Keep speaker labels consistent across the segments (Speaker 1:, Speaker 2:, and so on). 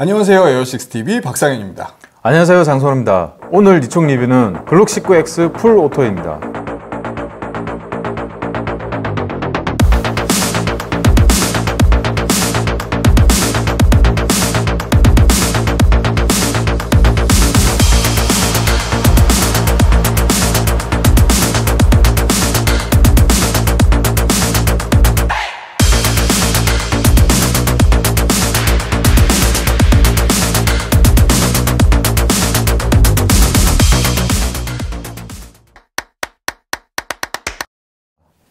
Speaker 1: 안녕하세요 에어식스TV 박상현입니다.
Speaker 2: 안녕하세요 장선호입니다. 오늘 이총 리뷰는 글록 19X 풀 오토입니다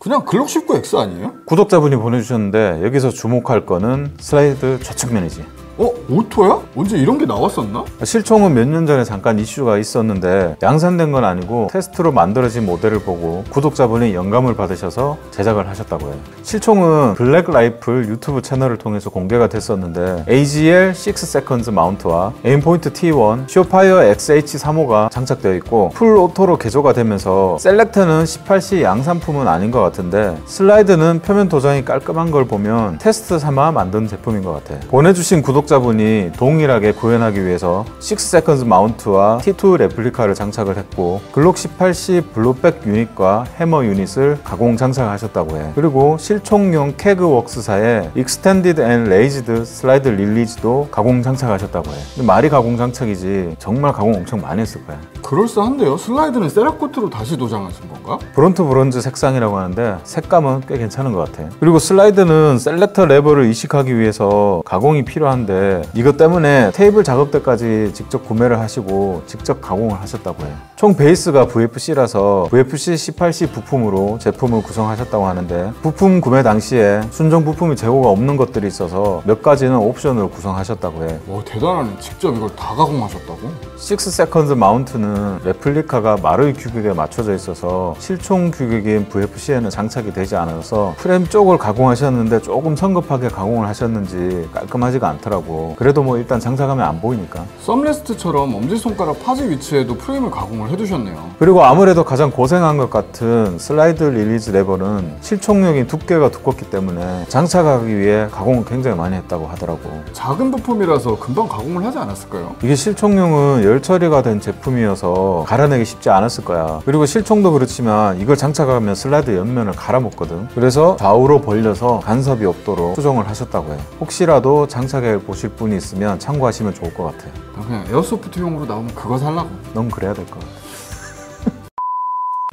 Speaker 1: 그냥 글록 19X 아니에요?
Speaker 2: 구독자분이 보내주셨는데 여기서 주목할 거는 슬라이드 좌측면이지
Speaker 1: 어? auto야? 언제 이런 게 나왔었나?
Speaker 2: 실총은 몇 년 전에 잠깐 이슈가 있었는데 양산된 건 아니고 테스트로 만들어진 모델을 보고 구독자분이 영감을 받으셔서 제작을 하셨다고 해요 실총은 Black Rifle 유튜브 채널을 통해서 공개가 됐었는데 AGL 6 seconds mount와 Aimpoint T1, SureFire XH35가 장착되어 있고 full auto로 개조가 되면서 select는 18C 양산품은 아닌 것 같은데 슬라이드는 표면 도장이 깔끔한 걸 보면 테스트 삼아 만든 제품인 것 같아 보내주신 구독 제작자분이 동일하게 구현하기 위해서 6 seconds 마운트와 T2 레플리카를 장착을 했고 글록 18C blowback unit과 해머 unit을 가공 장착하셨다고 해. 그리고 실총용 캐그웍스사의 Extended and Raised Slide Release도 가공 장착하셨다고 해. 근데 말이 가공 장착이지 정말 가공 엄청 많이 했을 거야.
Speaker 1: 그럴싸한데요? 슬라이드는 Cerakote로 다시 도장하신 건가?
Speaker 2: 브론트 브론즈 색상이라고 하는데 색감은 꽤 괜찮은 것 같아. 그리고 슬라이드는 selector 레버를 이식하기 위해서 가공이 필요한데 이것 때문에 테이블 작업대까지 직접 구매를 하시고 직접 가공을 하셨다고 해요. 총 베이스가 VFC라서 VFC 18C 부품으로 제품을 구성하셨다고 하는데 부품 구매 당시에 순정 부품이 재고가 없는 것들이 있어서 몇 가지는 옵션으로 구성하셨다고 해요.
Speaker 1: 와 대단하네. 직접 이걸 다 가공하셨다고?
Speaker 2: 6 second mount는 replica가 마루이 규격에 맞춰져 있어서 실총 규격인 VFC에는 장착이 되지 않아서 프레임 쪽을 가공하셨는데 조금 성급하게 가공을 하셨는지 깔끔하지가 않더라고요 하고 그래도 뭐 일단 장착하면 안 보이니까.
Speaker 1: thumb rest처럼 엄지손가락 파지 위치에도 프레임을 가공을 해두셨네요.
Speaker 2: 그리고 아무래도 가장 고생한 것 같은 슬라이드 release 레버는 실총용이 두께가 두껍기 때문에 장착하기 위해 가공을 굉장히 많이 했다고 하더라고.
Speaker 1: 작은 부품이라서 금방 가공을 하지 않았을까요?
Speaker 2: 이게 실총용은 열 처리가 된 제품이어서 갈아내기 쉽지 않았을 거야. 그리고 실총도 그렇지만 이걸 장착하면 슬라이드 옆면을 갈아먹거든. 그래서 좌우로 벌려서 간섭이 없도록 수정을 하셨다고 해. 혹시라도 장착해 보실 분이 있으면 참고하시면 좋을 것 같아요
Speaker 1: 그냥 airsoft용으로 나오면 그거 살라고.
Speaker 2: 넌 그래야 될 것 같아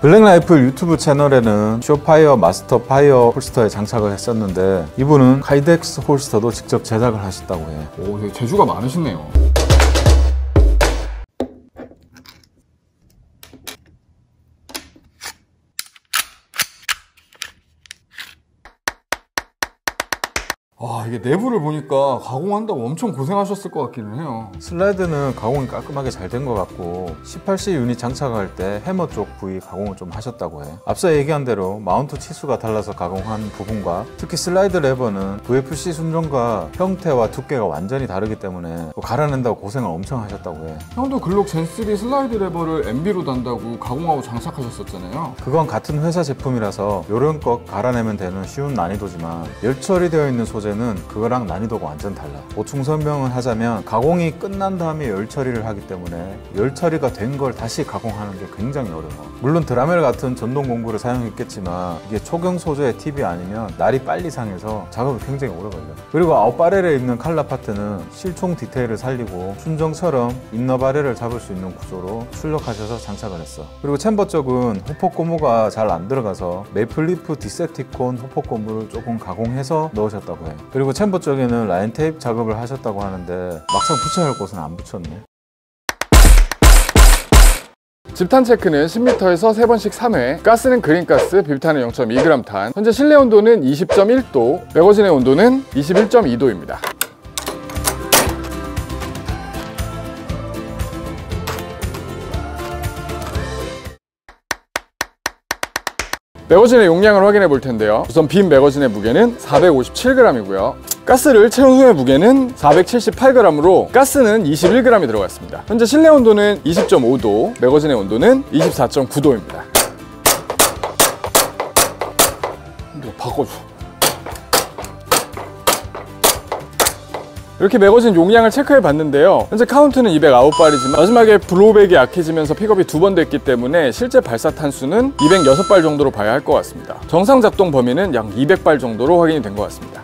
Speaker 2: Black Rifle 유튜브 채널에는 SureFire MasterFire holster에 장착을 했었는데 이분은 Kydex holster도 직접 제작을 하셨다고 해요
Speaker 1: 오, 재주가 많으시네요 와 이게 내부를 보니까 가공한다고 엄청 고생하셨을 것 같기는 해요.
Speaker 2: 슬라이드는 가공이 깔끔하게 잘 된 것 같고 18C 유닛 장착할 때 해머 쪽 부위 가공을 좀 하셨다고 해. 앞서 얘기한 대로 mount 치수가 달라서 가공한 부분과 특히 슬라이드 레버는 VFC 순정과 형태와 두께가 완전히 다르기 때문에 갈아낸다고 고생을 엄청 하셨다고 해.
Speaker 1: 형도 글록 Gen3 슬라이드 레버를 MB로 단다고 가공하고 장착하셨었잖아요.
Speaker 2: 그건 같은 회사 제품이라서 요령껏 갈아내면 되는 쉬운 난이도지만 열 처리되어 있는 소재 소재는 그거랑 난이도가 완전 달라. 보충 설명을 하자면 가공이 끝난 다음에 열 처리를 하기 때문에 열 처리가 된 걸 다시 가공하는 게 굉장히 어려워. 물론 Dremel 같은 전동 공구를 사용했겠지만 이게 초경 소재의 팁이 아니면 날이 빨리 상해서 작업이 굉장히 오래 걸려. 그리고 out barrel에 있는 칼라 파트는 실총 디테일을 살리고 순정처럼 inner barrel을 잡을 수 있는 구조로 출력하셔서 장착을 했어. 그리고 chamber 쪽은 hop-up 고무가 잘 안 들어가서 Maple Leaf Decepticon hop-up 고무를 조금 가공해서 넣으셨다고 해 그리고 chamber 쪽에는 라인 테이프 작업을 하셨다고 하는데 막상 붙여야 할 곳은 안 붙였네.
Speaker 1: 집탄 체크는 10m에서 3번씩 3회 가스는 그린가스, 뷰탄은 0.2g 탄. 현재 실내 온도는 20.1도 매거진의 온도는 21.2도입니다 매거진의 용량을 확인해 볼 텐데요. 우선 빈 매거진의 무게는 457g이고요. 가스를 채운 후의 무게는 478g으로 가스는 21g이 들어가 있습니다. 현재 실내 온도는 20.5도 매거진의 온도는 24.9도입니다. 바꿔줘 이렇게 매거진 용량을 체크해 봤는데요. 현재 카운트는 209발이지만 마지막에 blowback이 약해지면서 픽업이 두 번 됐기 때문에 실제 발사 탄수는 206발 정도로 봐야 할 것 같습니다. 정상 작동 범위는 약 200발 정도로 확인이 된 것 같습니다.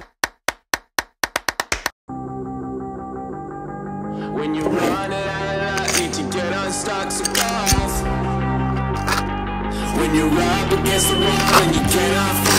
Speaker 3: When you're up against the wall and you cannot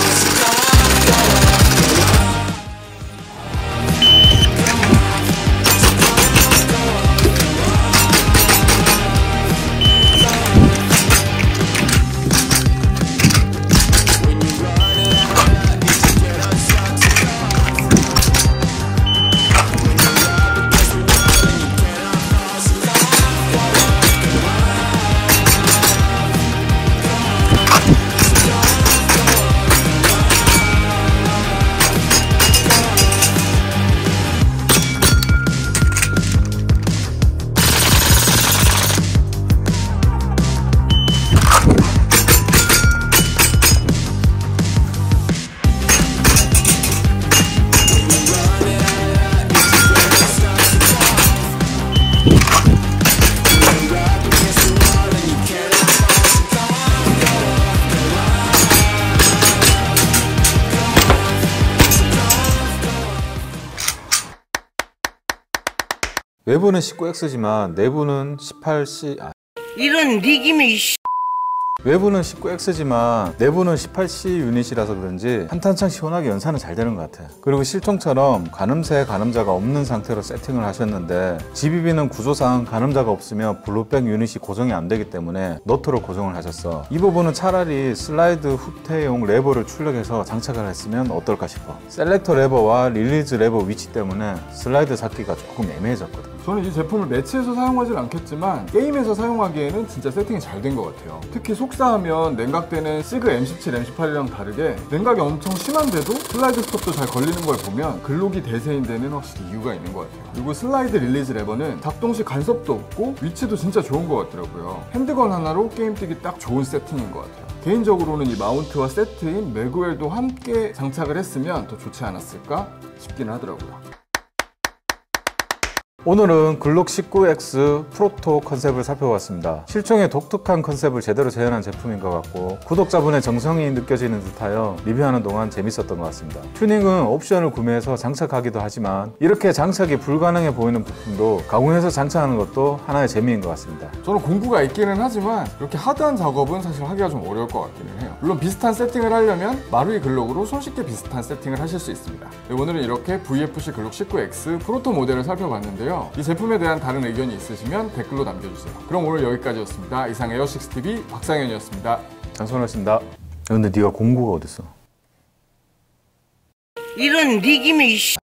Speaker 2: 외부는 19X지만 내부는 18C 아,
Speaker 4: 이런 니기미 씨.
Speaker 2: 외부는 19X지만 내부는 18C unit이라서 그런지 한 탄창 시원하게 연사는 잘 되는 것 같아요. 그리고 실총처럼 가늠쇠 가늠자가 없는 상태로 세팅을 하셨는데 GBB는 구조상 가늠자가 없으면 blowback unit이 고정이 안 되기 때문에 너트로 고정을 하셨어. 이 부분은 차라리 슬라이드 후퇴용 레버를 출력해서 장착을 했으면 어떨까 싶어. selector 레버와 release 레버 위치 때문에 슬라이드 잡기가 조금 애매해졌거든.
Speaker 1: 저는 이 제품을 매치해서 사용하진 않겠지만 게임에서 사용하기에는 진짜 세팅이 잘 된 것 같아요. 특히 속사하면 냉각되는 시그 M17, M18이랑 다르게 냉각이 엄청 심한데도 슬라이드 스톱도 잘 걸리는 걸 보면 글록이 대세인 데는 확실히 이유가 있는 것 같아요. 그리고 슬라이드 release 레버는 작동 시 간섭도 없고 위치도 진짜 좋은 것 같더라고요. handgun 하나로 게임 뛰기 딱 좋은 세팅인 것 같아요. 개인적으로는 이 mount와 세트인 magwell도 함께 장착을 했으면 더 좋지 않았을까 싶기는 하더라고요.
Speaker 2: 오늘은 글록 19X 프로토 컨셉을 살펴봤습니다. 실총의 독특한 컨셉을 제대로 재현한 제품인 것 같고 구독자분의 정성이 느껴지는 듯하여 리뷰하는 동안 재밌었던 것 같습니다. 튜닝은 옵션을 구매해서 장착하기도 하지만 이렇게 장착이 불가능해 보이는 부품도 가공해서 장착하는 것도 하나의 재미인 것 같습니다.
Speaker 1: 저는 공부가 있기는 하지만 이렇게 하드한 작업은 사실 하기가 좀 어려울 것 같기는 해요. 물론 비슷한 세팅을 하려면 마루이 글록으로 손쉽게 비슷한 세팅을 하실 수 있습니다. 네, 오늘은 이렇게 VFC 글록 19X 프로토 모델을 살펴봤는데요. 이 제품에 대한 다른 의견이 있으시면 댓글로 남겨주세요. 그럼 오늘 여기까지였습니다. 이상 에어식스TV 박상현이었습니다.
Speaker 2: 장선호였습니다. 근데 네가 공구가 어딨어?
Speaker 4: 이런 니김이 씨.